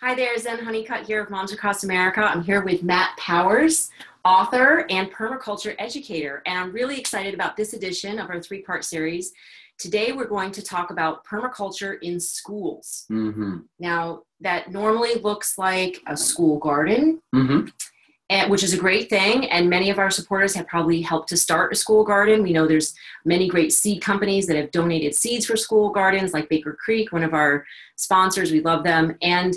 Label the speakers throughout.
Speaker 1: Hi there, Zen Honeycutt here of Moms Across America. I'm here with Matt Powers, author and permaculture educator, and I'm really excited about this edition of our three part series. Today, we're going to talk about permaculture in schools.
Speaker 2: Mm-hmm.
Speaker 1: Now, that normally looks like a school garden,
Speaker 2: Mm-hmm.
Speaker 1: and, which is a great thing. And many of our supporters have probably helped to start a school garden. We know there's many great seed companies that have donated seeds for school gardens, like Baker Creek, one of our sponsors. We love them, and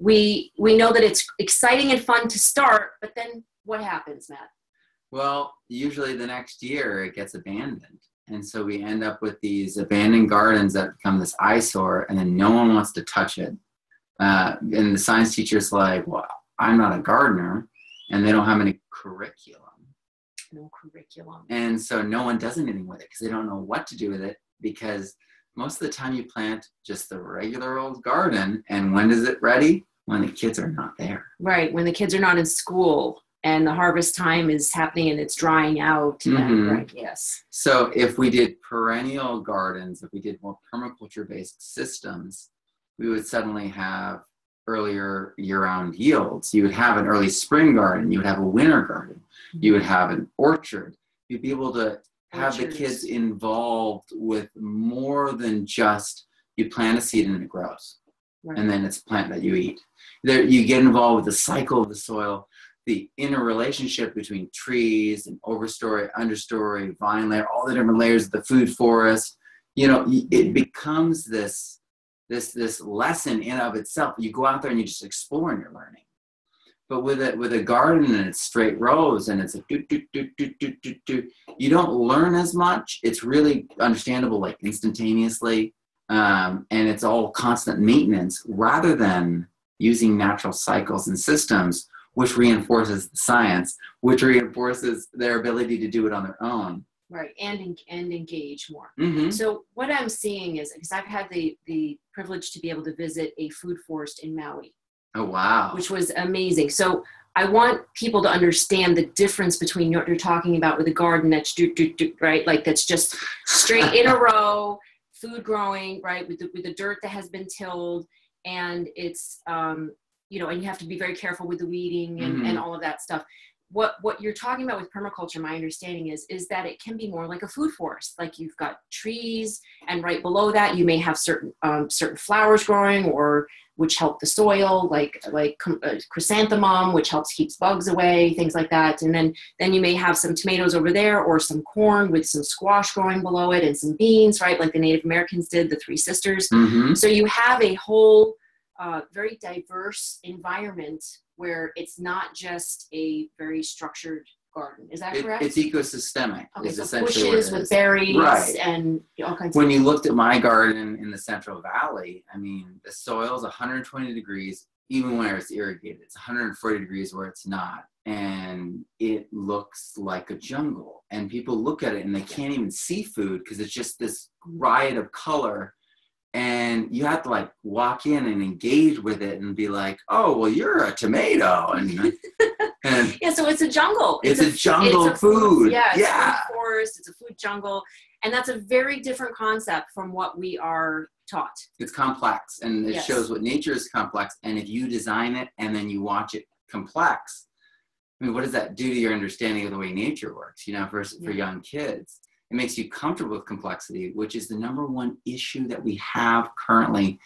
Speaker 1: we we know that it's exciting and fun to start. But then what happens, Matt?
Speaker 2: Well, usually the next year it gets abandoned. And so we end up with these abandoned gardens that become this eyesore, and then no one wants to touch it. Uh, and the science teacher's like, Well, I'm not a gardener, and they don't have any curriculum.
Speaker 1: No curriculum.
Speaker 2: And so no one does anything with it because they don't know what to do with it because most of the time you plant just the regular old garden, and when is it ready? When the kids are not there.
Speaker 1: Right when the kids are not in school and the harvest time is happening and it's drying out.
Speaker 2: Mhm.
Speaker 1: right. Yes.
Speaker 2: So if we did perennial gardens, if we did more permaculture based systems, we would suddenly have earlier year round yields. You would have an early spring garden, you would have a winter garden, you would have an orchard. You'd be able to have the kids involved with more than just you plant a seed and it grows
Speaker 1: Right.
Speaker 2: and then it's a plant that you eat. There, you get involved with the cycle of the soil, the interrelationship between trees and overstory, understory, vine layer, all the different layers of the food forest. You know, it becomes this this this lesson in of itself. You go out there and you just explore and you're learning. But with a with a garden and it's straight rows and it's a do do do do do do do, you don't learn as much. It's really understandable like instantaneously um, and it's all constant maintenance rather than using natural cycles and systems which reinforces the science which reinforces their ability to do it on their own
Speaker 1: Right. And and engage more.
Speaker 2: mm-hmm.
Speaker 1: So what I'm seeing is because I've had the the privilege to be able to visit a food forest in Maui,
Speaker 2: oh wow
Speaker 1: which was amazing. So I want people to understand the difference between what you're talking about with a garden that's do, do, do, right, like that's just straight in a row, food growing, right, with the with the dirt that has been tilled, and it's um, you know, and you have to be very careful with the weeding and,
Speaker 2: Mhm.
Speaker 1: and all of that stuff. What what you're talking about with permaculture, my understanding is, is that it can be more like a food forest. Like you've got trees, and right below that you may have certain um, certain flowers growing, or which help the soil, like like uh, chrysanthemum, which helps keeps bugs away, things like that. And then then you may have some tomatoes over there, or some corn with some squash growing below it, and some beans, right, like the Native Americans did, the Three Sisters.
Speaker 2: mm-hmm.
Speaker 1: So you have a whole uh, very diverse environment where it's not just a very structured garden. Is that
Speaker 2: it,
Speaker 1: correct?
Speaker 2: it's ecosystemic
Speaker 1: okay,
Speaker 2: is
Speaker 1: so
Speaker 2: essentially
Speaker 1: bushes
Speaker 2: it
Speaker 1: with
Speaker 2: is.
Speaker 1: berries
Speaker 2: Right.
Speaker 1: and all kinds
Speaker 2: when
Speaker 1: of
Speaker 2: you looked at my garden in the central valley i mean the soil's 120 degrees even where it's irrigated it's 140 degrees where it's not and it looks like a jungle and people look at it and they can't even see food because it's just this riot of color and you have to like walk in and engage with it and be like oh well you're a tomato and and
Speaker 1: yeah, so it's a jungle.
Speaker 2: It's a jungle
Speaker 1: it's a
Speaker 2: food.
Speaker 1: Yeah, it's
Speaker 2: Yeah.
Speaker 1: a food forest. It's a food jungle, and that's a very different concept from what we are taught.
Speaker 2: it's complex and it
Speaker 1: Yes.
Speaker 2: shows what nature is complex and if you design it and then you watch it complex i mean what does that do to your understanding of the way nature works you know for, for
Speaker 1: Yeah.
Speaker 2: young kids it makes you comfortable with complexity which is the number one issue that we have currently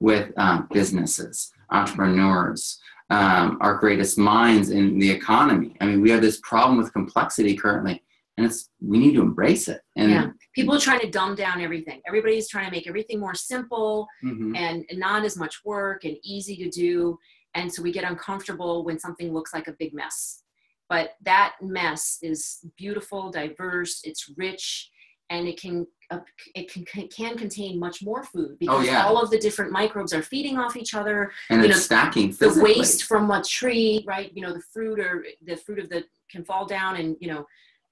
Speaker 2: with um, businesses entrepreneurs um, our greatest minds in the economy i mean we have this problem with complexity currently and it's we need to embrace it and
Speaker 1: Yeah. People are trying to dumb down everything. Everybody's trying to make everything more simple
Speaker 2: Mhm.
Speaker 1: and not as much work and easy to do. And so we get uncomfortable when something looks like a big mess. But that mess is beautiful, diverse, it's rich, and it can uh, it can, can contain much more food because
Speaker 2: Oh, yeah.
Speaker 1: all of the different microbes are feeding off each other.
Speaker 2: and
Speaker 1: you
Speaker 2: it's
Speaker 1: know,
Speaker 2: stacking
Speaker 1: The
Speaker 2: physically.
Speaker 1: waste from a tree, right? You know, the fruit or the fruit of the can fall down and you know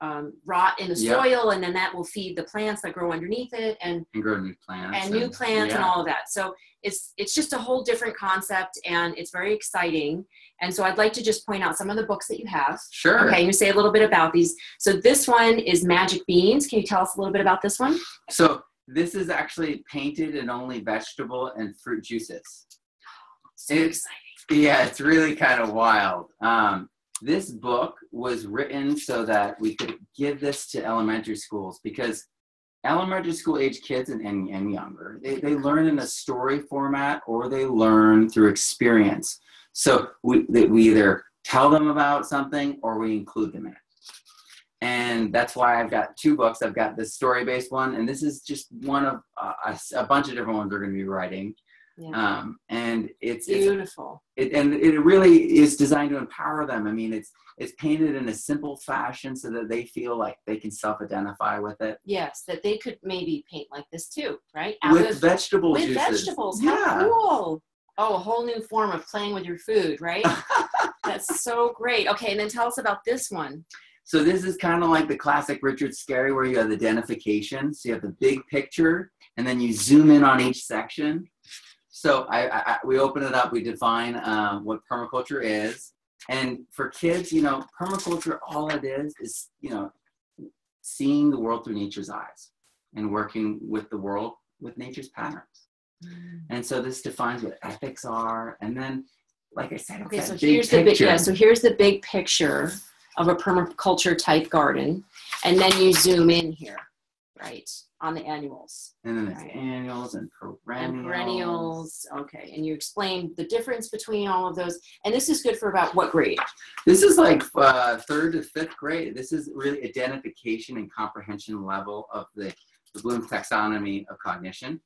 Speaker 1: um, rot in the
Speaker 2: Yeah.
Speaker 1: soil, and then that will feed the plants that grow underneath it, and
Speaker 2: and grow new plants
Speaker 1: and new plants and all of that. So it's it's just a whole different concept, and it's very exciting. And so I'd like to just point out some of the books that you have.
Speaker 2: Sure.
Speaker 1: Okay, you say a little bit about these. So this one is Magic Beans. Can you tell us a little bit about this one?
Speaker 2: So this is actually painted in only vegetable and fruit juices.
Speaker 1: So
Speaker 2: It's-
Speaker 1: exciting.
Speaker 2: Yeah, it's really kind of wild. Um, this book was written so that we could give this to elementary schools because elementary school age kids and, and, and younger, they, they learn in a story format or they learn through experience. So we, we either tell them about something or we include them in it. And that's why I've got two books. I've got the story based one, and this is just one of uh, a, a bunch of different ones we're going to be writing.
Speaker 1: Yeah.
Speaker 2: Um, and it's, it's
Speaker 1: Beautiful.
Speaker 2: it, and it really is designed to empower them. I mean, it's it's painted in a simple fashion so that they feel like they can self-identify with it.
Speaker 1: Yes, that they could maybe paint like this too, right?
Speaker 2: with
Speaker 1: of-
Speaker 2: vegetable
Speaker 1: with
Speaker 2: juices.
Speaker 1: vegetables.
Speaker 2: Yeah.
Speaker 1: How cool. Oh, a whole new form of playing with your food, right? That's so great. Okay, and then tell us about this one.
Speaker 2: So this is kind of like the classic Richard Scarry where you have identification. So you have the big picture and then you zoom in on each section. So I, I, we open it up, we define um, what permaculture is. And for kids, you know, permaculture, all it is, is, you know, seeing the world through nature's eyes and working with the world with nature's patterns. And so this defines what ethics are. And then, like I said,
Speaker 1: Okay, so here's the big yeah, so here's the big picture of a permaculture type garden. And then you zoom in here, right? On the annuals.
Speaker 2: and then there's
Speaker 1: Right.
Speaker 2: annuals and perennials.
Speaker 1: and perennials. Okay, and you explain the difference between all of those. And this is good for about what grade?
Speaker 2: This is like uh, third to fifth grade. This is really identification and comprehension level of the, the Bloom's taxonomy of cognition.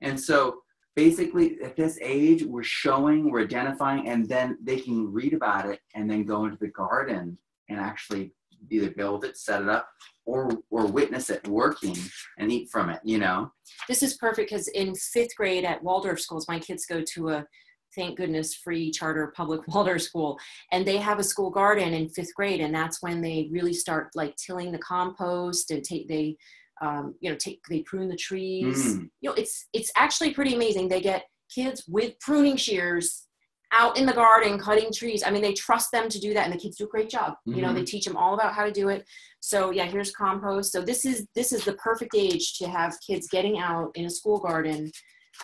Speaker 2: And so basically at this age, we're showing, we're identifying, and then they can read about it and then go into the garden and actually either build it, set it up, or or witness it working and eat from it, you know?
Speaker 1: This is perfect because in fifth grade at Waldorf schools, my kids go to a thank goodness free charter public Waldorf school, and they have a school garden in fifth grade, and that's when they really start like tilling the compost and take they. Um, you know, take they prune the trees.
Speaker 2: Mm.
Speaker 1: You know, it's it's actually pretty amazing. They get kids with pruning shears out in the garden cutting trees. I mean, they trust them to do that, and the kids do a great job. You know, they teach them all about how to do it. So yeah, here's compost. So this is this is the perfect age to have kids getting out in a school garden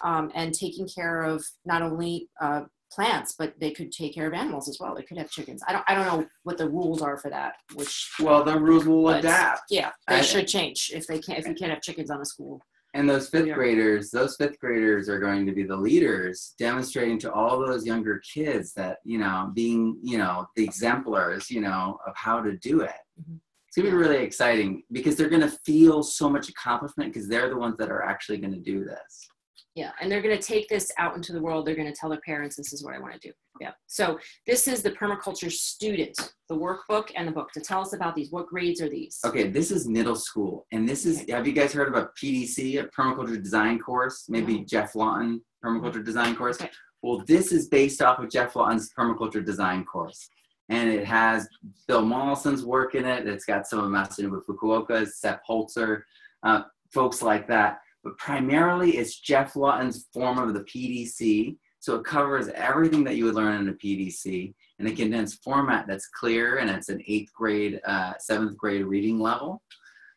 Speaker 1: um, and taking care of not only uh, plants, but they could take care of animals as well. They could have chickens. I don't I don't know what the rules are for that. Which
Speaker 2: Well, the rules will adapt.
Speaker 1: yeah, they
Speaker 2: I-
Speaker 1: should change if they can't if you can't have chickens on a school.
Speaker 2: And those fifth
Speaker 1: Yeah.
Speaker 2: graders, those fifth graders are going to be the leaders, demonstrating to all those younger kids that, you know, being, you know, the exemplars, you know, of how to do it.
Speaker 1: Mhm.
Speaker 2: It's going to be really exciting because they're going to feel so much accomplishment because they're the ones that are actually going to do this.
Speaker 1: Yeah, and they're going to take this out into the world. They're going to tell their parents, "This is what I want to do." Yeah. So this is the permaculture student, the workbook and the book. To tell us about these, what grades are these?
Speaker 2: Okay, this is middle school. And this is, have you guys heard of a PDC, a permaculture design course? Maybe
Speaker 1: No.
Speaker 2: Geoff Lawton permaculture design course?
Speaker 1: Okay.
Speaker 2: Well, this is based off of Geoff Lawton's permaculture design course. And it has Bill Mollison's work in it. It's got some of Masanobu Fukuoka's, Sepp Holzer, uh, folks like that. But primarily, it's Geoff Lawton's form of the PDC. So it covers everything that you would learn in a PDC in a condensed format that's clear and it's an eighth grade, uh, seventh grade reading level.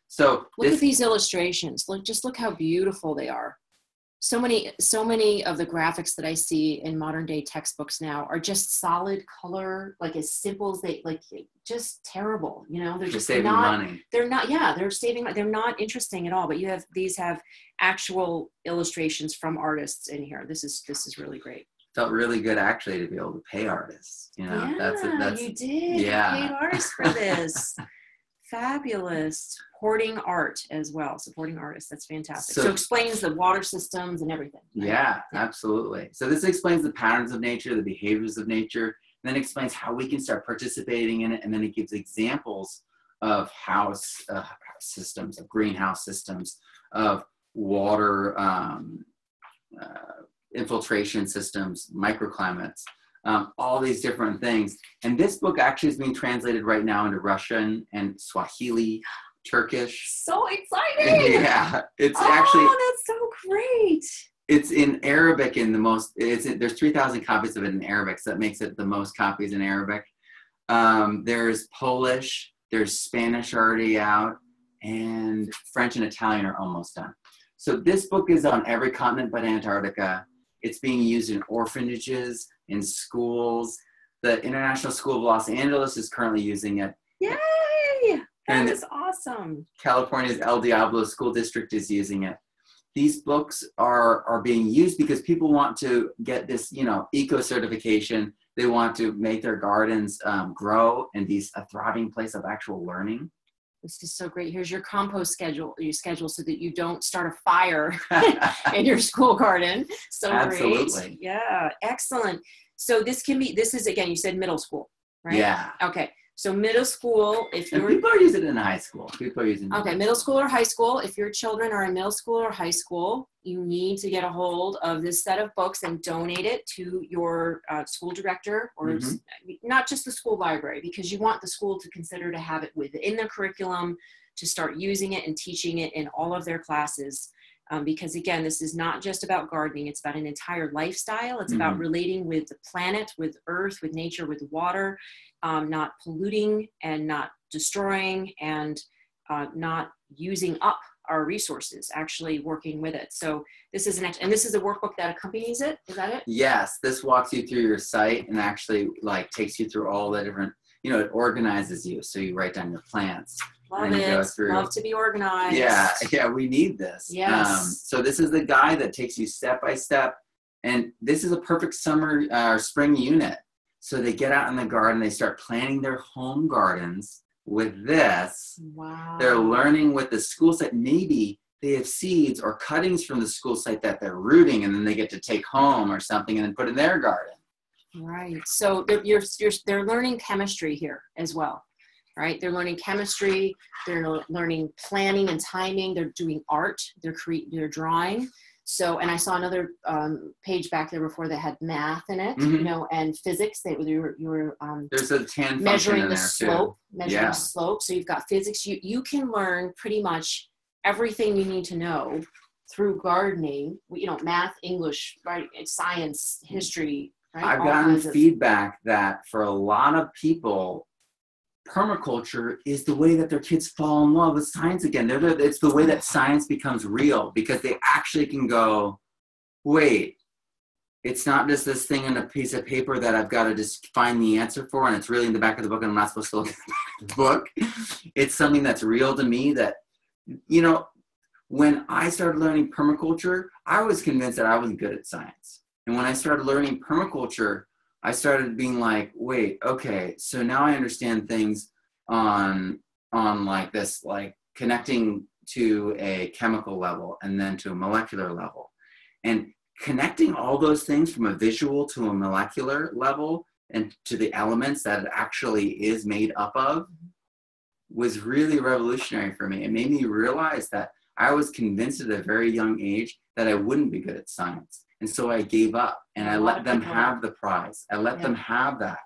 Speaker 2: So
Speaker 1: Look
Speaker 2: this,
Speaker 1: at these illustrations. Look, just look how beautiful they are. So many, so many of the graphics that I see in modern day textbooks now are just solid color, like as simple as they, like just terrible. You know, they're just
Speaker 2: saving
Speaker 1: not.
Speaker 2: money.
Speaker 1: They're not. Yeah, they're saving. They're not interesting at all. But you have these have actual illustrations from artists in here. This is this is really great.
Speaker 2: Felt really good actually to be able to pay artists. You know,
Speaker 1: yeah,
Speaker 2: that's that's
Speaker 1: you did.
Speaker 2: yeah.
Speaker 1: You paid artists for this. Fabulous. Supporting art as well. Supporting artists. That's fantastic. So,
Speaker 2: So-
Speaker 1: explains the water systems and everything. right?
Speaker 2: Yeah,
Speaker 1: Yeah.
Speaker 2: absolutely. So this explains the patterns of nature, the behaviors of nature, and then explains how we can start participating in it, and then it gives examples of house uh, systems, of greenhouse systems, of water um, uh, infiltration systems, microclimates, um, all these different things. And this book actually is being translated right now into Russian and Swahili, Turkish.
Speaker 1: So exciting.
Speaker 2: Yeah, it's actually.
Speaker 1: oh, that's so great.
Speaker 2: it's in Arabic in the most. It's there's three thousand copies of it in Arabic, so that makes it the most copies in Arabic. Um, there's Polish, there's Spanish already out, and French and Italian are almost done. So this book is on every continent but Antarctica. It's being used in orphanages, in schools. The International School of Los Angeles is currently using it.
Speaker 1: Yay!
Speaker 2: And-
Speaker 1: That is awesome.
Speaker 2: California's El Diablo School District is using it. These books are are being used because people want to get this, you know, eco certification. They want to make their gardens um, grow and be a thriving place of actual learning.
Speaker 1: This is so great. Here's your compost schedule, your schedule so that you don't start a fire in your school garden. So
Speaker 2: Absolutely.
Speaker 1: great. Yeah, excellent. So this can be this is again, you said middle school, right?
Speaker 2: Yeah,
Speaker 1: Okay. So middle school, if you're
Speaker 2: people are using it in high school. People are using. it.
Speaker 1: Okay, middle school or high school. If your children are in middle school or high school, you need to get a hold of this set of books and donate it to your uh, school director or
Speaker 2: Mhm.
Speaker 1: not just the school library because you want the school to consider to have it within their curriculum to start using it and teaching it in all of their classes. Um, because again, this is not just about gardening, it's about an entire lifestyle. It's about
Speaker 2: Mhm.
Speaker 1: relating with the planet, with earth, with nature, with water, um, not polluting and not destroying and uh, not using up our resources, actually working with it. So this is an and this is a workbook that accompanies it. Is that it?
Speaker 2: Yes, this walks you through your site and actually like takes you through all the different. You know, it organizes you, so you write down your plants.
Speaker 1: Love
Speaker 2: And you go
Speaker 1: it.
Speaker 2: through-
Speaker 1: Love to be organized.
Speaker 2: Yeah, yeah, we need this. Um, so this is the guide that takes you step by step, and this is a perfect summer uh, or spring unit. So they get out in the garden, they start planting their home gardens with this.
Speaker 1: Wow.
Speaker 2: They're learning with the school site. Maybe they have seeds or cuttings from the school site that they're rooting, and then they get to take home or something and then put in their garden.
Speaker 1: Right. So they're, you're, you're, they're learning chemistry here as well, right? They're learning chemistry. They're learning planning and timing. They're doing art. They're cre- They're drawing. So, and I saw another um, page back there before that had math in it, you
Speaker 2: Mhm.
Speaker 1: know, and physics. They you were you were um,
Speaker 2: There's a tan
Speaker 1: measuring
Speaker 2: in
Speaker 1: the slope, measuring
Speaker 2: Yeah.
Speaker 1: the slope. So you've got physics. You you can learn pretty much everything you need to know through gardening. You know, math, English, right, science, history. Right?
Speaker 2: I've
Speaker 1: All
Speaker 2: gotten feedback that for a lot of people, permaculture is the way that their kids fall in love with science again. They're the, it's the way that science becomes real because they actually can go, wait, it's not just this thing on a piece of paper that I've got to just find the answer for, and it's really in the back of the book, and I'm not supposed to look at the book. It's something that's real to me that, you know, when I started learning permaculture, I was convinced that I was good at science. And when I started learning permaculture, I started being like, wait, okay, so now I understand things on on like this, like connecting to a chemical level and then to a molecular level. And connecting all those things from a visual to a molecular level and to the elements that it actually is made up of was really revolutionary for me. It made me realize that I was convinced at a very young age that I wouldn't be good at science. And so I gave up and I let them
Speaker 1: people-
Speaker 2: have the prize. I let
Speaker 1: Yeah.
Speaker 2: them have that.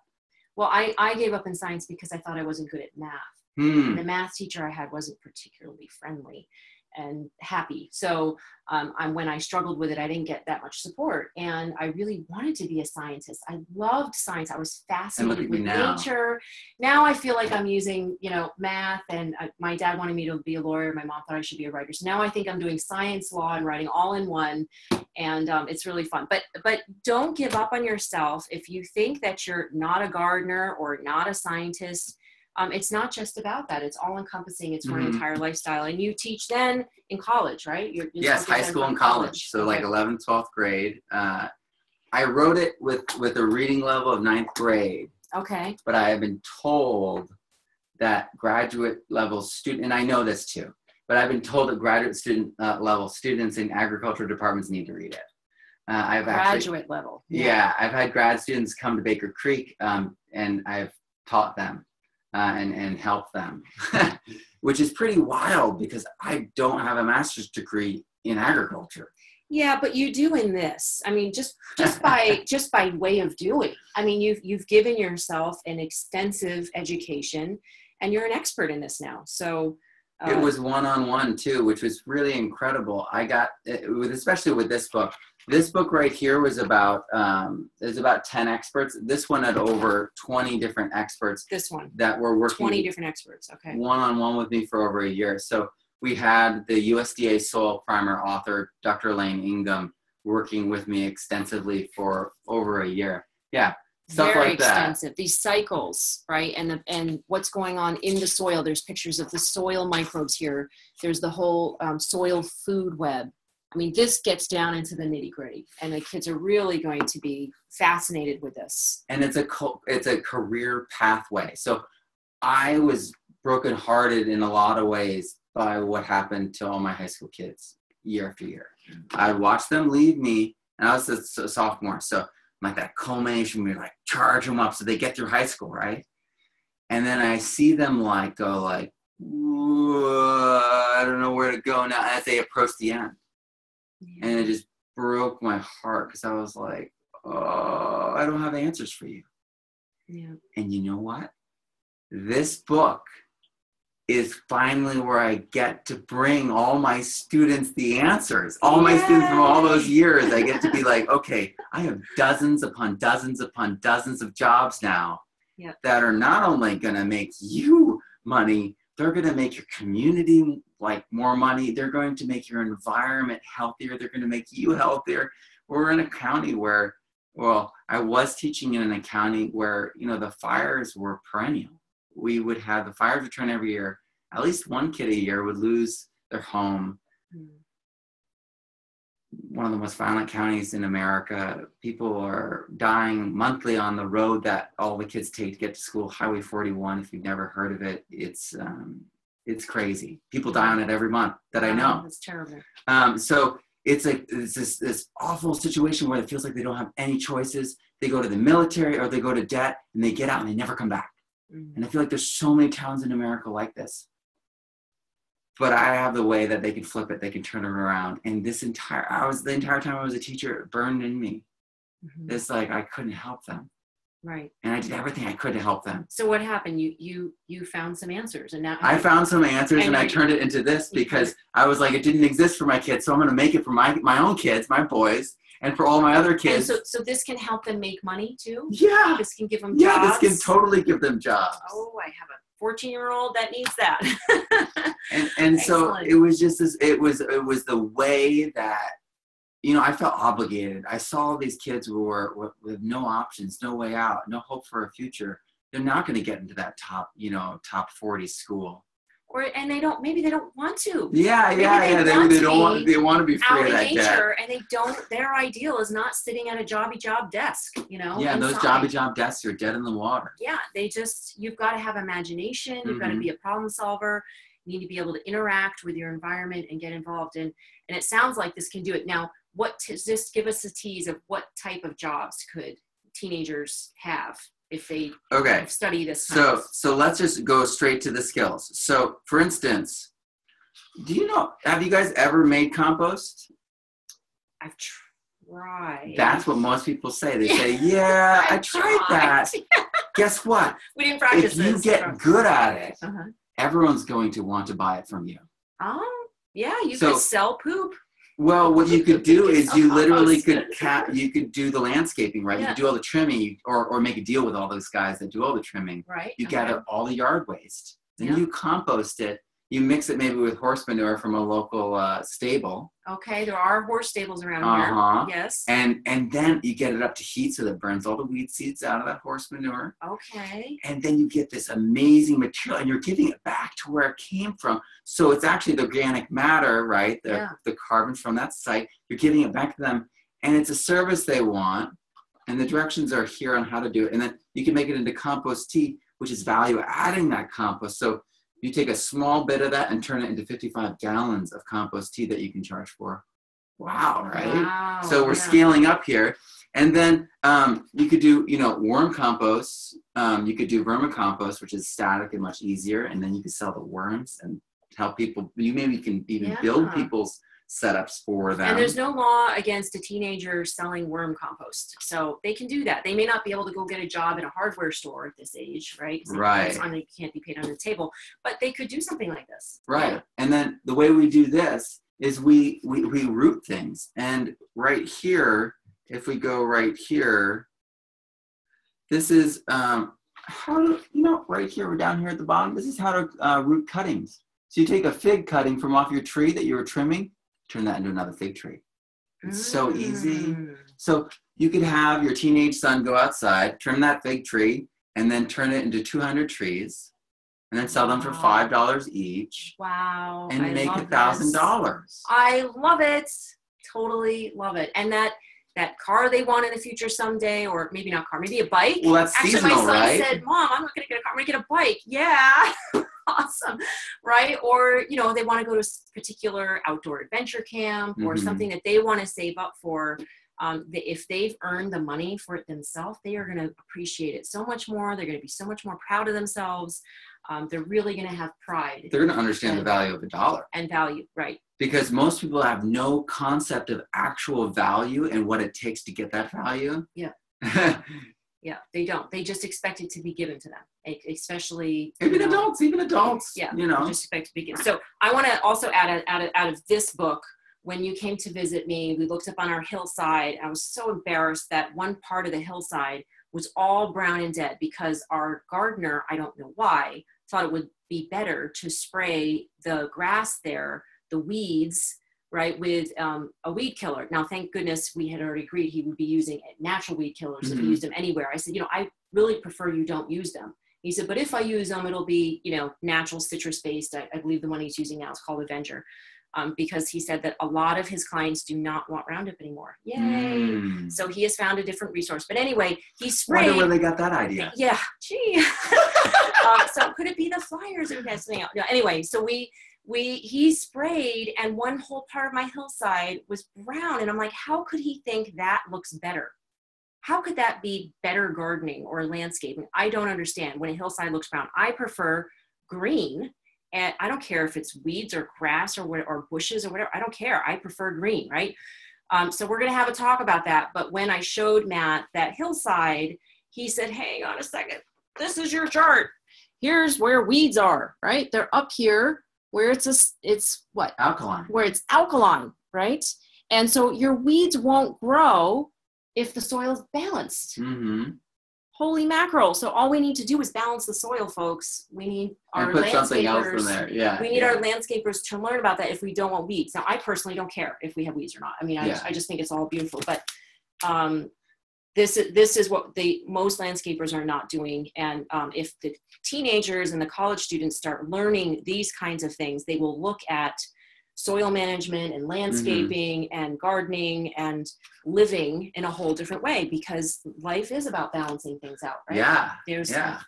Speaker 1: Well, I, I gave up in science because I thought I wasn't good at math.
Speaker 2: Hmm.
Speaker 1: The math teacher I had wasn't particularly friendly and happy. So um, I, when I struggled with it, I didn't get that much support. And I really wanted to be a scientist. I loved science. I was fascinated with
Speaker 2: now.
Speaker 1: nature. Now I feel like I'm using, you know, math. And uh, my dad wanted me to be a lawyer. My mom thought I should be a writer. So now I think I'm doing science, law, and writing all in one. And um, it's really fun. But but don't give up on yourself if you think that you're not a gardener or not a scientist um, it's not just about that. It's all encompassing. It's an
Speaker 2: Mhm.
Speaker 1: entire lifestyle. And you teach then in college, right? You're, you're
Speaker 2: yes, high school and college. So like
Speaker 1: Okay.
Speaker 2: 11th, 12th grade. Uh, I wrote it with, with a reading level of ninth grade,
Speaker 1: okay.
Speaker 2: but I have been told that graduate level student, and I know this too, but I've been told that graduate student uh, level students in agricultural departments need to read it. Uh, I've actually,
Speaker 1: Graduate level.
Speaker 2: yeah, I've had grad students come to Baker Creek, um, and I've taught them uh, and and helped them, which is pretty wild because I don't have a master's degree in agriculture.
Speaker 1: Yeah, but you do in this. I mean, just just by just by way of doing. I mean, you've you've given yourself an extensive education, and you're an expert in this now. So uh,
Speaker 2: it was one on one too, which was really incredible. I got it with especially with this book. This book right here was about um, there's about ten experts. This one had over twenty different experts
Speaker 1: this one.
Speaker 2: that were working
Speaker 1: Twenty different experts. Okay.
Speaker 2: one on one with me for over a year. So we had the USDA soil primer author, Dr. Elaine Ingham, working with me extensively for over a year. Yeah, stuff
Speaker 1: very
Speaker 2: like that.
Speaker 1: extensive these cycles right and the and what's going on in the soil there's pictures of the soil microbes here there's the whole um, soil food web i mean this gets down into the nitty gritty and the kids are really going to be fascinated with this
Speaker 2: and it's a co- it's a career pathway. So I was brokenhearted in a lot of ways by what happened to all my high school kids year after year. Mm-hmm. I watched them leave me, and I was a sophomore, so like that culmination, we like charge them up so they get through high school, right? And then I see them like go like, I don't know where to go now as they approach the end and it just broke my heart because I was like, oh, I don't have answers for you.
Speaker 1: yeah
Speaker 2: And you know what? This book is finally where I get to bring all my students the answers. All my students from all those years, I get to be like, okay, I have dozens upon dozens upon dozens of jobs now
Speaker 1: Yep.
Speaker 2: that are not only going to make you money, they're going to make your community like more money. They're going to make your environment healthier. They're going to make you healthier. We're in a county where, well, I was teaching in a county where, you know, the fires were perennial. We would have the fires return every year. At least one kid a year would lose their home.
Speaker 1: Hmm.
Speaker 2: One of the most violent counties in America. People are dying monthly on the road that all the kids take to get to school. Highway 41. If you've never heard of it, it's um, it's crazy. People die on it every month that I know.
Speaker 1: that's terrible
Speaker 2: Um, so it's like it's this this awful situation where it feels like they don't have any choices. They go to the military or they go to debt and they get out and they never come back.
Speaker 1: Mm.
Speaker 2: And I feel like there's so many towns in America like this. But I have the way that they can flip it, they can turn it around. And this entire I was the entire time I was a teacher, it burned in me.
Speaker 1: Mhm.
Speaker 2: It's like I couldn't help them.
Speaker 1: right
Speaker 2: And I did everything I could to help them.
Speaker 1: so what happened you you you found some answers and now
Speaker 2: I found some answers and,
Speaker 1: And
Speaker 2: I turned it into this because I was like, it didn't exist for my kids, so I'm gonna make it for my my own kids, my boys, and for all my other
Speaker 1: and
Speaker 2: kids.
Speaker 1: so so this can help them make money too
Speaker 2: yeah,
Speaker 1: this can give them
Speaker 2: yeah, this can totally give them jobs.
Speaker 1: oh i have a 14 year old that needs that.
Speaker 2: And and so it was just this it was it was the way that you know i felt obligated. I saw these kids who were with, with no options no way out no hope for a future. They're not going to get into that top you know top 40 school
Speaker 1: or and they don't maybe they don't want to.
Speaker 2: Yeah
Speaker 1: Maybe
Speaker 2: yeah
Speaker 1: they
Speaker 2: yeah they,
Speaker 1: want
Speaker 2: they
Speaker 1: to
Speaker 2: don't want
Speaker 1: be
Speaker 2: they want to be free
Speaker 1: out
Speaker 2: of
Speaker 1: in nature and they don't their ideal is not sitting at a jobby job desk you know
Speaker 2: yeah those
Speaker 1: inside.
Speaker 2: jobby job desks are dead in the water.
Speaker 1: Yeah they just you've got to have imagination you've got to
Speaker 2: mm-hmm.
Speaker 1: be a problem solver you need to be able to interact with your environment and get involved in and it sounds like this can do it. Now what t- just give us a tease of what type of jobs could teenagers have if they
Speaker 2: okay
Speaker 1: study this
Speaker 2: so
Speaker 1: of-
Speaker 2: so let's just go straight to the skills so for instance do you know have you guys ever made compost
Speaker 1: i've tried
Speaker 2: That's what most people say. They say, "Yeah, I tried that." Guess what?
Speaker 1: we didn't practice
Speaker 2: If you
Speaker 1: this.
Speaker 2: get good at it,
Speaker 1: uh-huh.
Speaker 2: everyone's going to want to buy it from you.
Speaker 1: oh yeah you
Speaker 2: So-
Speaker 1: could sell poop
Speaker 2: Well, what you could do is you literally could cap, you could do the landscaping, right? You could do all the trimming, or or make a deal with all those guys that do all the trimming.
Speaker 1: right
Speaker 2: You
Speaker 1: okay.
Speaker 2: gather all the yard waste, then
Speaker 1: Yeah.
Speaker 2: you compost it. You mix it maybe with horse manure from a local uh, stable,
Speaker 1: okay there are horse stables around
Speaker 2: Uh-huh.
Speaker 1: here yes.
Speaker 2: And and then you get it up to heat so that it burns all the weed seeds out of that horse manure.
Speaker 1: okay.
Speaker 2: And then you get this amazing material and you're giving it back to where it came from. So it's actually the organic matter right? The,
Speaker 1: Yeah.
Speaker 2: the carbon from that site. You're giving it back to them and it's a service they want and the directions are here on how to do it. And then you can make it into compost tea which is value adding that compost. So you take a small bit of that and turn it into 55 gallons of compost tea that you can charge for wow right
Speaker 1: Wow,
Speaker 2: so we're
Speaker 1: yeah.
Speaker 2: scaling up here. And then um, you could do, you know, worm compost. Um, you could do vermicompost, which is static and much easier. And then you could sell the worms and help people. You maybe can even build people's setups for them.
Speaker 1: And there's no law against a teenager selling worm compost. So they can do that. They may not be able to go get a job in a hardware store at this age, right?
Speaker 2: Right.
Speaker 1: on- They can't be paid on the table, but they could do something like this.
Speaker 2: Right. And then the way we do this is we, we, we root things. And right here, if we go right here, this is um, how to, you know, right here, we're down here at the bottom. This is how to uh, root cuttings. So you take a fig cutting from off your tree that you were trimming, turn that into another fig tree. It's so easy.
Speaker 1: Mm.
Speaker 2: So you could have your teenage son go outside, trim that fig tree, and then turn it into 200 trees, and then sell them for five dollars each,
Speaker 1: Wow.
Speaker 2: and
Speaker 1: I
Speaker 2: make a thousand dollars.
Speaker 1: I love it. Totally love it. And that that car they want in the future someday, or maybe not car, maybe a bike.
Speaker 2: Well, that's
Speaker 1: Actually,
Speaker 2: seasonal,
Speaker 1: my son
Speaker 2: right?
Speaker 1: said, "Mom, I'm not going to get a car. I'm going to get a bike." Yeah, awesome, right? Or you know, they want to go to a particular outdoor adventure camp or
Speaker 2: Mhm.
Speaker 1: something that they want to save up for. Um, they, if they've earned the money for it themselves, they are going to appreciate it so much more. They're going to be so much more proud of themselves. Um, they're really going to have pride
Speaker 2: They're going to understand the value of a dollar
Speaker 1: and value, right?
Speaker 2: because most people have no concept of actual value and what it takes to get that value.
Speaker 1: Yeah. Yeah, they don't. They just expect it to be given to them, especially
Speaker 2: even adults, even adults.
Speaker 1: Yeah,
Speaker 2: you know.
Speaker 1: just expect to be given. So I want to also add add a, out of this book. When you came to visit me, we looked up on our hillside. I was so embarrassed that one part of the hillside was all brown and dead because our gardener, I don't know why, thought it would be better to spray the grass there, the weeds, right, with um, a weed killer. Now, thank goodness we had already agreed he would be using natural weed killers if he used them anywhere. I said, you know, I really prefer you don't use them. He said, but if I use them, it'll be, you know, natural citrus based. I, I believe the one he's using now is called Avenger. Um, because he said that a lot of his clients do not want Roundup anymore. Yay.
Speaker 2: Mm.
Speaker 1: So he has found a different resource. But anyway, he sprayed.
Speaker 2: Wonder where they got that idea.
Speaker 1: Yeah, gee. uh, so could it be the flyers and testing out? No, anyway, so we we he sprayed and one whole part of my hillside was brown and I'm like, how could he think that looks better? How could that be better gardening or landscaping? I don't understand when a hillside looks brown. I prefer green and I don't care if it's weeds or grass or what, or bushes or whatever. I don't care. I prefer green, right? Um, so we're going to have a talk about that. But when I showed Matt that hillside, he said, "Hang on a second. This is your chart. Here's where weeds are. Right? They're up here where it's a, it's what
Speaker 2: Alkaline.
Speaker 1: where it's alkaline, right? And so your weeds won't grow if the soil is balanced.
Speaker 2: Mm-hmm.
Speaker 1: Holy mackerel! So all we need to do is balance the soil, folks. We need our
Speaker 2: And put something else in
Speaker 1: landscapers-
Speaker 2: there. Yeah.
Speaker 1: we need
Speaker 2: yeah.
Speaker 1: our landscapers to learn about that if we don't want weeds. Now, I personally don't care if we have weeds or not. I mean, I,
Speaker 2: Yeah.
Speaker 1: I just think it's all beautiful. But um, this is this is what the most landscapers are not doing. And um, if the teenagers and the college students start learning these kinds of things, they will look at soil management and landscaping and gardening and living in a whole different way because life is about balancing things out, right?
Speaker 2: Yeah.
Speaker 1: There's
Speaker 2: Yeah.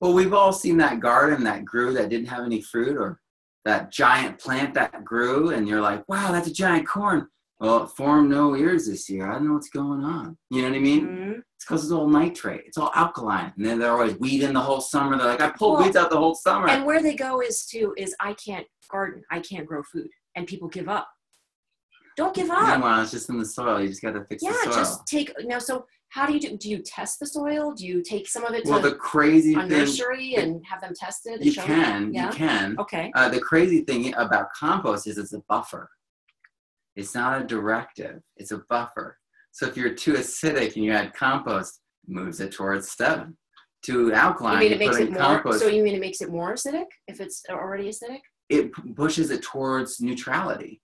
Speaker 2: Well, we've all seen that garden that grew that didn't have any fruit or that giant plant that grew, and you're like, wow, that's a giant corn. Well, it formed no ears this year. I don't know what's going on. You know what I mean?
Speaker 1: Mhm.
Speaker 2: It's because it's all nitrate. It's all alkaline. And then they're always weeding the whole summer. They're like, I pulled
Speaker 1: Well,
Speaker 2: weeds out the whole summer.
Speaker 1: and where they go is to is i can't garden i can't grow food and people give up don't give up
Speaker 2: Meanwhile, it's just in the soil. You just got to fix
Speaker 1: yeah
Speaker 2: the soil.
Speaker 1: just take now so how do you do do you test the soil do you take some of it
Speaker 2: well,
Speaker 1: to
Speaker 2: the crazy
Speaker 1: a
Speaker 2: thing,
Speaker 1: nursery and have them tested
Speaker 2: you can,
Speaker 1: yeah
Speaker 2: you can.
Speaker 1: okay
Speaker 2: Uh, the crazy thing about compost is it's a buffer. It's not a directive. It's a buffer. So if you're too acidic and you add compost, it moves it towards seven. Too
Speaker 1: you
Speaker 2: alkaline,
Speaker 1: mean
Speaker 2: you
Speaker 1: it makes
Speaker 2: put
Speaker 1: it more
Speaker 2: compost.
Speaker 1: so you mean it makes it more acidic if it's already acidic
Speaker 2: it p- pushes it towards neutrality.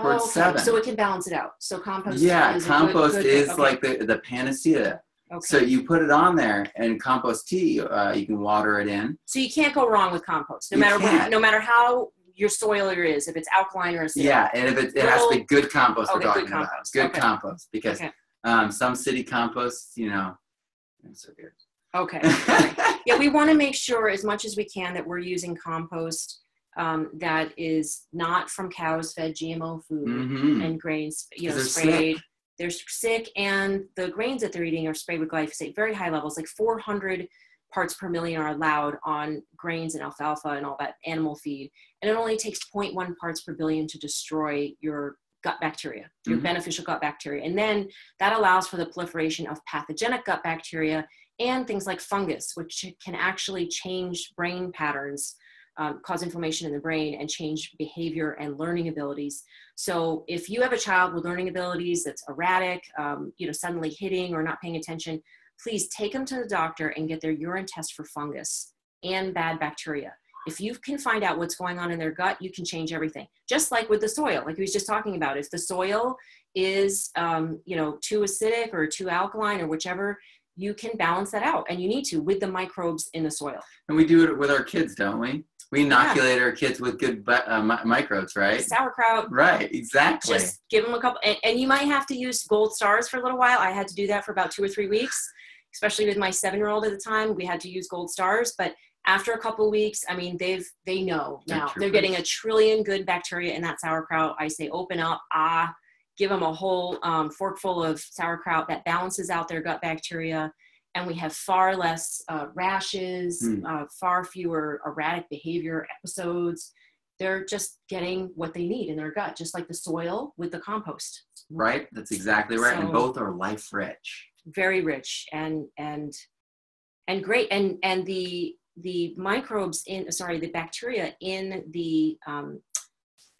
Speaker 2: Towards
Speaker 1: Oh, okay.
Speaker 2: seven.
Speaker 1: so it can balance it out so compost
Speaker 2: yeah,
Speaker 1: is a good-
Speaker 2: compost
Speaker 1: good-
Speaker 2: is
Speaker 1: okay,
Speaker 2: like the, the panacea.
Speaker 1: okay.
Speaker 2: So you put it on there, and compost tea, uh, you can water it in.
Speaker 1: So you can't go wrong with compost, no
Speaker 2: You
Speaker 1: matter what, no matter how your soil is, if it's alkaline or acidic.
Speaker 2: Yeah, and if it, it has to be good compost, we're
Speaker 1: Okay, good
Speaker 2: talking about
Speaker 1: compost.
Speaker 2: good
Speaker 1: Okay.
Speaker 2: compost because
Speaker 1: Okay.
Speaker 2: um, some city composts, you know, it's so good.
Speaker 1: Okay. yeah, we want to make sure as much as we can that we're using compost um, that is not from cows fed GMO food
Speaker 2: hmm
Speaker 1: and grains, you know,
Speaker 2: they're
Speaker 1: sprayed. They're sick, and the grains that they're eating are sprayed with glyphosate, very high levels, like 400 parts per million are allowed on grains and alfalfa and all that animal feed. And it only takes 0.1 parts per billion to destroy your gut bacteria, your
Speaker 2: Mhm.
Speaker 1: beneficial gut bacteria. And then that allows for the proliferation of pathogenic gut bacteria and things like fungus, which can actually change brain patterns, um, cause inflammation in the brain, and change behavior and learning abilities. So if you have a child with learning abilities that's erratic, um, you know, suddenly hitting or not paying attention, please take them to the doctor and get their urine test for fungus and bad bacteria. If you can find out what's going on in their gut, you can change everything. Just like with the soil, like he was just talking about. If the soil is, um, you know, too acidic or too alkaline or whichever, you can balance that out, and you need to with the microbes in the soil.
Speaker 2: And we do it with our kids, don't we? We inoculate yeah. our kids with good uh, microbes, right?
Speaker 1: Sauerkraut.
Speaker 2: Right, exactly.
Speaker 1: Just give them a couple, and, and you might have to use gold stars for a little while. I had to do that for about two or three weeks, especially with my seven-year-old at the time. We had to use gold stars, but after a couple weeks, I mean, they've they know now they're getting a trillion good bacteria in that sauerkraut. I say, open up, ah, give them a whole um, forkful of sauerkraut that balances out their gut bacteria and we have far less uh, rashes, mm. uh, far fewer erratic behavior episodes. They're just getting what they need in their gut, just like the soil with the compost.
Speaker 2: Right, that's exactly right, so, and both are life rich.
Speaker 1: Very rich and and and great, and and the the microbes in sorry the bacteria in the um,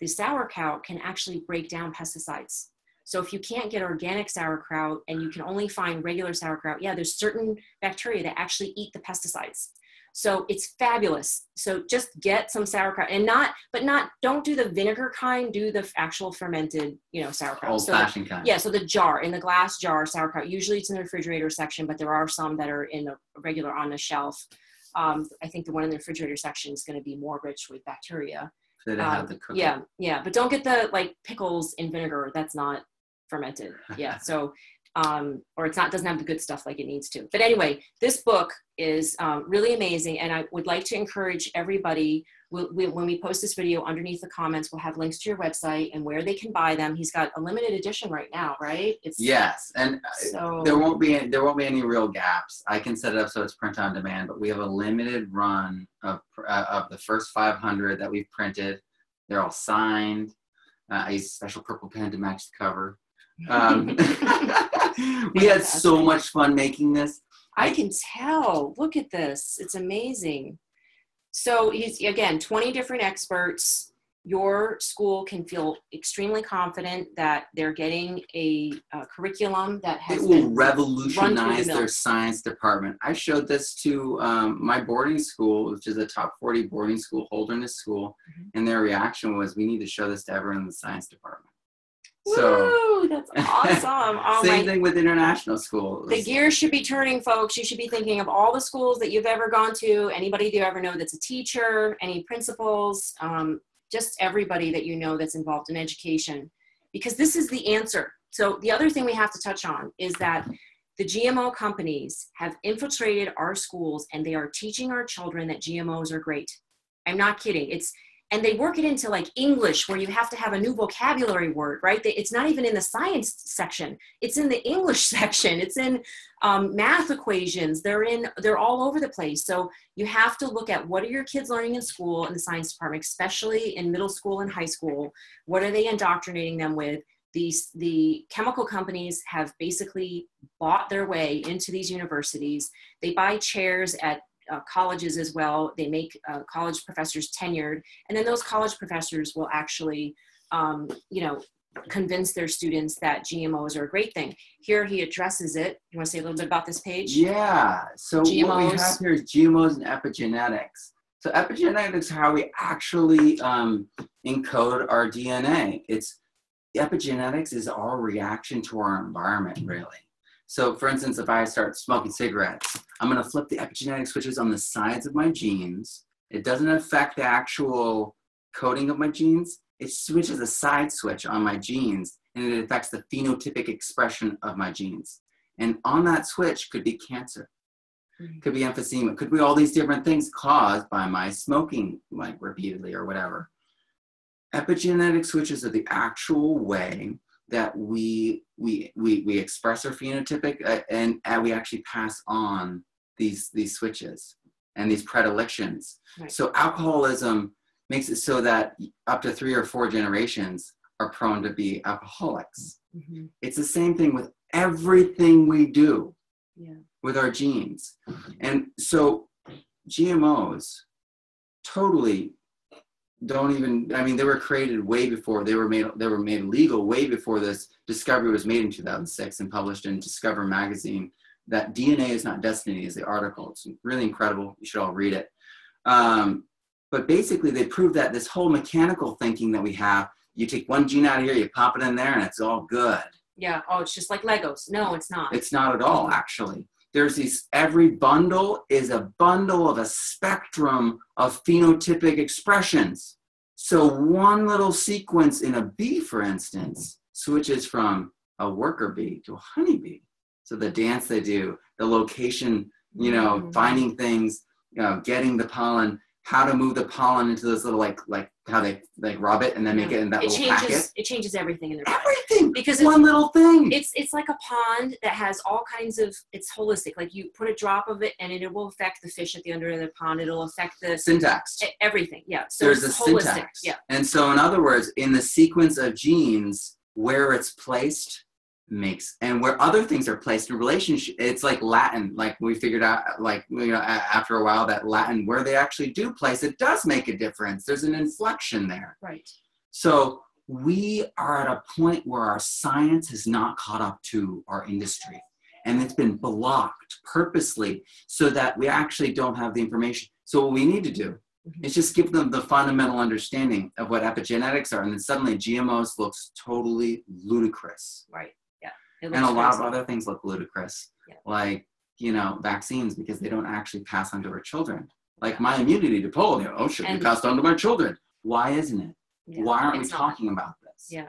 Speaker 1: the sauerkraut can actually break down pesticides so if you can't get organic sauerkraut and you can only find regular sauerkraut, yeah, there's certain bacteria that actually eat the pesticides. So it's fabulous. So just get some sauerkraut and not, but not, don't do the vinegar kind, do the actual fermented, you know, sauerkraut.
Speaker 2: Old
Speaker 1: so
Speaker 2: fashioned kind.
Speaker 1: Yeah. So the jar, in the glass jar sauerkraut, usually it's in the refrigerator section, but there are some that are in the regular on the shelf. Um, I think the one in the refrigerator section is going to be more rich with bacteria.
Speaker 2: So um,
Speaker 1: yeah, yeah, but don't get the like pickles in vinegar. That's not fermented. Yeah. So, um, or it's not doesn't have the good stuff like it needs to. But anyway, this book is um, really amazing, and I would like to encourage everybody. we we, when we post this video, underneath the comments, we'll have links to your website and where they can buy them. He's got a limited edition right now, right?
Speaker 2: It's yes, and so, there won't be any, there won't be any real gaps. I can set it up so it's print on demand, but we have a limited run of uh, of the first 500 that we've printed. They're all signed. Uh, I use a special purple pen to match the cover. Um, we had so much fun making this.
Speaker 1: I can tell. Look at this. It's amazing. So he's again 20 different experts. Your school can feel extremely confident that they're getting a, a curriculum that has
Speaker 2: it will revolutionize the their science department. I showed this to um, my boarding school, which is a top 40 boarding school, Holderness School, mm-hmm. and their reaction was, "We need to show this to everyone in the science department."
Speaker 1: So Woo, that's awesome.
Speaker 2: Oh same my, thing with international schools.
Speaker 1: The gears should be turning, folks. You should be thinking of all the schools that you've ever gone to, anybody you ever know that's a teacher, any principals, um, just everybody that you know that's involved in education, because this is the answer. So the other thing we have to touch on is that the GMO companies have infiltrated our schools and they are teaching our children that GMOs are great. I'm not kidding. It's and they work it into like english where you have to have a new vocabulary word right? It's not even in the science section. It's in the english section. It's in um, math equations. They're in they're all over the place. So you have to look at what are your kids learning in school in the science department especially in middle school and high school. What are they indoctrinating them with? These the chemical companies have basically bought their way into these universities. They buy chairs at uh, colleges as well. They make uh, college professors tenured, and then those college professors will actually, um, you know, convince their students that GMOs are a great thing. Here he addresses it. You want to say a little bit about this page?
Speaker 2: Yeah. So GMOs. what we have here is GMOs and epigenetics. So epigenetics is how we actually um, encode our DNA. It's epigenetics is our reaction to our environment, really. So, for instance, if I start smoking cigarettes, I'm going to flip the epigenetic switches on the sides of my genes. It doesn't affect the actual coding of my genes. It switches a side switch on my genes and it affects the phenotypic expression of my genes. And on that switch could be cancer, mm-hmm. could be emphysema, could be all these different things caused by my smoking like repeatedly or whatever. Epigenetic switches are the actual way that we we we, we express our phenotypic uh, and, and we actually pass on these these switches and these predilections right. so alcoholism makes it so that up to three or four generations are prone to be alcoholics mm-hmm. it's the same thing with everything we do yeah. with our genes and so gmos totally don't even i mean they were created way before they were made they were made legal way before this discovery was made in 2006 and published in discover magazine that dna is not destiny is the article it's really incredible you should all read it um, But basically, they prove that this whole mechanical thinking that we have, you take one gene out of here, you pop it in there, and it's all good.
Speaker 1: Yeah. Oh, it's just like Legos. No, it's not.
Speaker 2: It's not at all, actually. There's these, every bundle is a bundle of a spectrum of phenotypic expressions. So one little sequence in a bee, for instance, switches from a worker bee to a honeybee. So the dance they do, the location, you know,
Speaker 1: Mhm.
Speaker 2: finding things, you know, getting the pollen, how to move the pollen into this little like like how they like rub it and then make it in that
Speaker 1: it
Speaker 2: little
Speaker 1: changes.
Speaker 2: packet.
Speaker 1: It changes everything in their.
Speaker 2: Everything
Speaker 1: Because
Speaker 2: one little thing.
Speaker 1: it's it's like a pond that has all kinds of it's holistic like you put a drop of it and it will affect the fish at the under end of the pond it'll affect the
Speaker 2: syntax.
Speaker 1: everything yeah so
Speaker 2: There's a
Speaker 1: holistic
Speaker 2: syntax.
Speaker 1: yeah
Speaker 2: And so, in other words, in the sequence of genes, where it's placed makes, and where other things are placed in relationship, it's like Latin. Like we figured out, like you know, a- after a while, that Latin, where they actually do place, it does make a difference. There's an inflection there.
Speaker 1: right
Speaker 2: So we are at a point where our science has not caught up to our industry. And it's been blocked purposely so that we actually don't have the information. So what we need to do
Speaker 1: Mhm.
Speaker 2: is just give them the fundamental understanding of what epigenetics are. And then suddenly GMOs looks totally ludicrous.
Speaker 1: right
Speaker 2: And a lot of other things look ludicrous.
Speaker 1: Yeah.
Speaker 2: Like, you know, vaccines because they don't actually pass on to our children. Like my immunity to polio, oh, should be passed on to my children. Why isn't it?
Speaker 1: Yeah,
Speaker 2: Why aren't we
Speaker 1: it's not.
Speaker 2: talking about this?
Speaker 1: Yeah.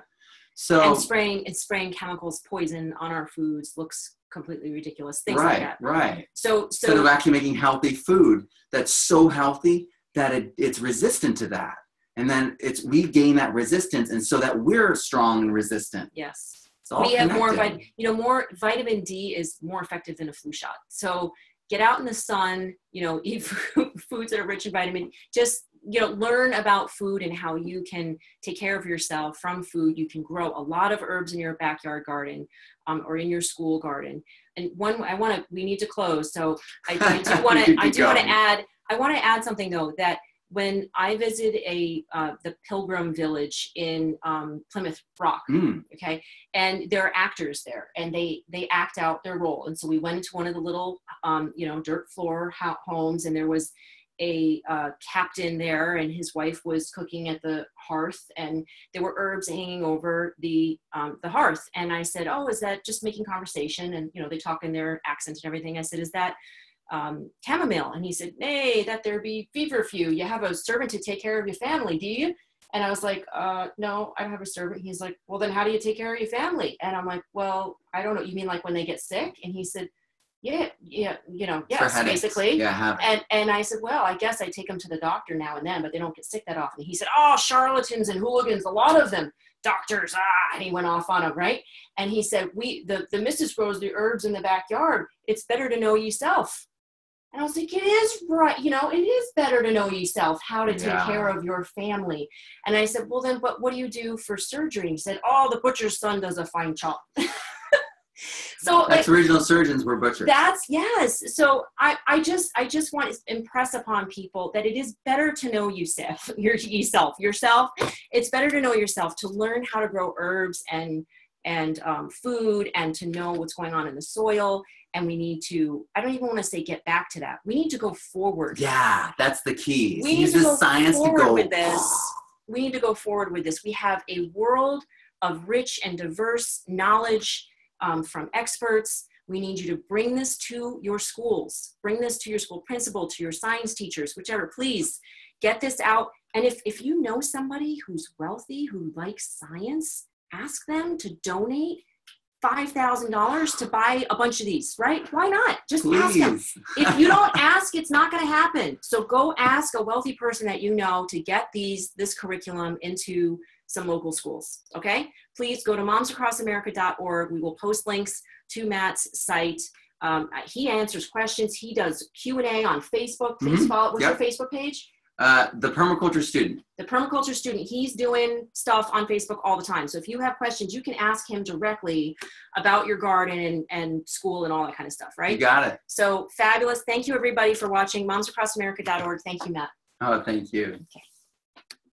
Speaker 2: So
Speaker 1: and spraying and spraying chemicals poison on our foods looks completely ridiculous things like
Speaker 2: right,
Speaker 1: that
Speaker 2: right.
Speaker 1: so
Speaker 2: Instead of
Speaker 1: so
Speaker 2: actually making healthy food that's so healthy that it, it's resistant to that, and then it's we gain that resistance, and so that we're strong and resistant.
Speaker 1: yes
Speaker 2: all
Speaker 1: we have more vit- you know more vitamin d is more effective than a flu shot. So get out in the sun you know eat foods that are rich in vitamin just you know learn about food and how you can take care of yourself from food. You can grow a lot of herbs in your backyard garden um, or in your school garden. And one i want to we need to close so i, I do want to i do want to add i want to add something though that when i visited a uh, the pilgrim village in um, plymouth rock
Speaker 2: Mm,
Speaker 1: okay? And there are actors there and they they act out their role. And so we went into one of the little um, you know dirt floor ho- homes and there was a uh, captain there and his wife was cooking at the hearth and there were herbs hanging over the um, the hearth. And i said oh is that just making conversation? And you know they talk in their accent and everything. I said is that um, chamomile and he said nay that there be feverfew you have a servant to take care of your family do you and I was like, uh, no, I don't have a servant. He's like, well, then how do you take care of your family? And I'm like, well, I don't know. You mean like when they get sick? And he said, yeah, yeah, you know, yes, basically.
Speaker 2: Yeah.
Speaker 1: And and I said, well, I guess I take them to the doctor now and then, but they don't get sick that often. He said, oh, charlatans and hooligans, a lot of them, doctors, ah, and he went off on them, right? And he said, we, the the missus grows the herbs in the backyard. It's better to know yourself. And I was like, it is right, you know, it is better to know yourself, how to take
Speaker 2: Yeah.
Speaker 1: care of your family. And I said, well, then, but what do you do for surgery? And he said, oh, the butcher's son does a fine job. so like,
Speaker 2: That's original surgeons were butchers.
Speaker 1: that's yes. So I, I just I just want to impress upon people that it is better to know yourself, your yourself, yourself. It's better to know yourself to learn how to grow herbs and and um, food and to know what's going on in the soil. And we need to. I don't even want to say get back to that. We need to go forward.
Speaker 2: yeah, that's the key.
Speaker 1: We
Speaker 2: Use
Speaker 1: need to
Speaker 2: the
Speaker 1: go
Speaker 2: science to
Speaker 1: forward
Speaker 2: go.
Speaker 1: with this. We need to go forward with this. We have a world of rich and diverse knowledge um, from experts. We need you to bring this to your schools, bring this to your school principal, to your science teachers, whichever. Please get this out. And if, if you know somebody who's wealthy, who likes science, ask them to donate $5,000 to buy a bunch of these, right? Why not? Just ask them. If you don't ask it's not going to happen. So go ask a wealthy person that you know to get these this curriculum into some local schools okay? Please go to momsacrossamerica.org we will post links to matt's site. Um, he answers questions. He does q&a on facebook. Please
Speaker 2: Mhm.
Speaker 1: follow what's
Speaker 2: Yep.
Speaker 1: your facebook page
Speaker 2: Uh, the permaculture student.
Speaker 1: the permaculture student he's doing stuff on facebook all the time so if you have questions you can ask him directly about your garden and, and school and all that kind of stuff right?
Speaker 2: You got it.
Speaker 1: so fabulous. Thank you everybody for watching. Momsacrossamerica.org. Thank you, Matt.
Speaker 2: Oh, thank you.
Speaker 1: Okay.